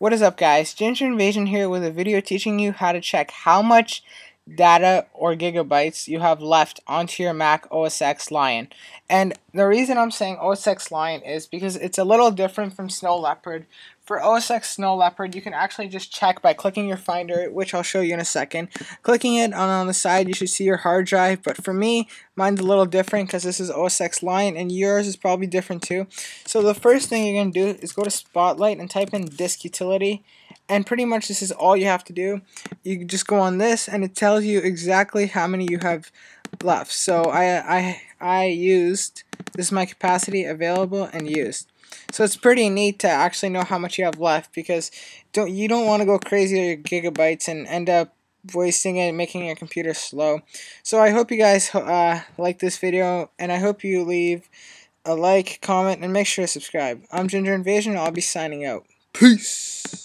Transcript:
What is up guys, Ginger Invasion here with a video teaching you how to check how much data or gigabytes you have left onto your Mac OS X Lion. And the reason I'm saying OS X Lion is because it's a little different from Snow Leopard. For OS X Snow Leopard, you can actually just check by clicking your Finder, which I'll show you in a second. Clicking it on, the side, you should see your hard drive, but for me, mine's a little different because this is OS X Lion, and yours is probably different too. So the first thing you're going to do is go to Spotlight and type in Disk Utility, and pretty much this is all you have to do. You just go on this, and it tells you exactly how many you have left. So I, I, I used, this is my capacity available and used. So it's pretty neat to actually know how much you have left because don't you don't want to go crazy with your gigabytes and end up wasting it making your computer slow. So I hope you guys uh, like this video and I hope you leave a like, comment, and make sure to subscribe. I'm Ginger Invasion. I'll be signing out. Peace.